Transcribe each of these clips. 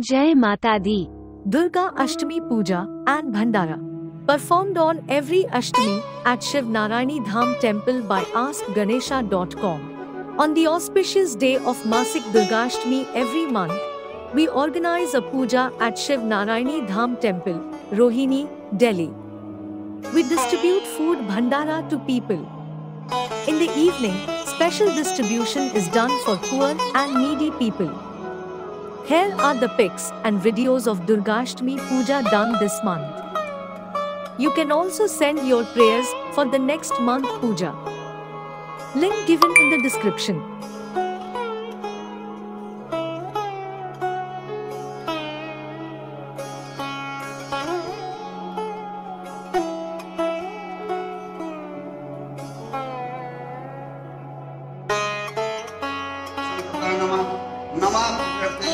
Jai Mata Di. Durga Ashtami Puja and Bhandara. Performed on every Ashtami at Shiv Narayani Dham Temple by AskGanesha.com. On the auspicious day of Masik Durga Ashtami every month, we organize a puja at Shiv Narayani Dham Temple, Rohini, Delhi. We distribute food bhandara to people. In the evening, special distribution is done for poor and needy people. Here are the pics and videos of Durgashtami Puja done this month. You can also send your prayers for the next month puja. Link given in the description. Namah.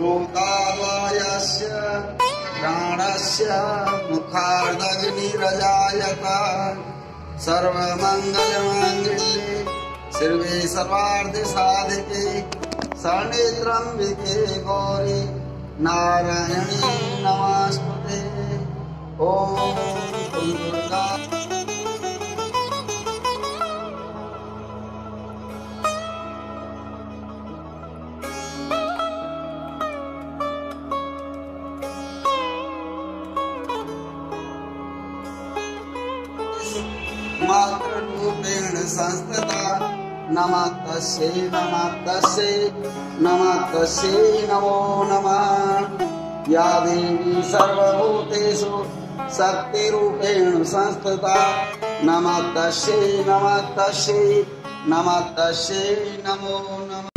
श्रोताद्वायस्य प्राणस्य मुखार्दग्निरजायत सर्वमङ्गलमाङ्गल्ये सर्वे सर्वार्धसाधिके शरणे त्र्यम्बिके गौरि नारायणी नमस्ते। ॐ दुर्गा मातृरूपेण संस्थिता नमः तस्यै नमः तस्यै नमः तस्यै नमो। नमः या देवी सर्वभूतेषु शक्तिरूपेण संस्थिता नमः तस्यै नमः तस्यै नमः तस्यै नमो नमः